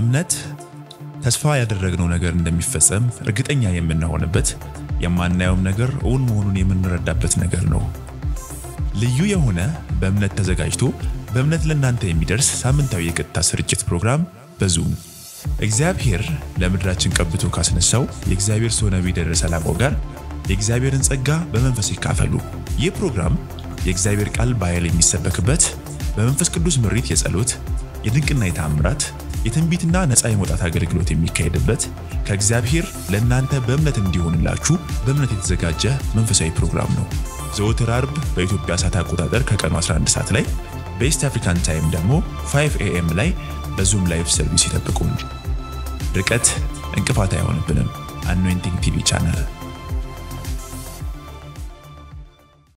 እምነት ተስፋ ያደረግነው ነገር እንደሚፈጸም እርግጠኛ የምንሆንበት የማናየውም ነገር እውን መሆኑን የምንረዳበት ነገር ነው። ልዩ የሆነ በእምነት ተዘጋጅቶ በእምነት ለእናንተ የሚደርስ ሳምንታዊ የቀጥታ ስርጭት ፕሮግራም በዙም እግዚአብሔር ለምድራችን ቀብቶ ካስነሳው የእግዚአብሔር ሰው ነቢይ ደረሰ ላቀው ጋር የእግዚአብሔርን ጸጋ በመንፈስ ይካፈሉ። ይህ ፕሮግራም የእግዚአብሔር ቃል በኃይል የሚሰበክበት በመንፈስ ቅዱስ ምሪት የጸሎት የድንቅና የተአምራት የትንቢትና ነፃ የመውጣት አገልግሎት የሚካሄድበት ከእግዚአብሔር ለእናንተ በእምነት እንዲሆንላችሁ በእምነት የተዘጋጀ መንፈሳዊ ፕሮግራም ነው። ዘወትር አርብ በኢትዮጵያ ሰዓት አቆጣጠር ከቀኑ 11 ሰዓት ላይ በ East African Time ደግሞ 5 AM ላይ በ Zoom live service ይጠብቁን። ርቀት እንቅፋት አይሆንብንም። Anointing TV channel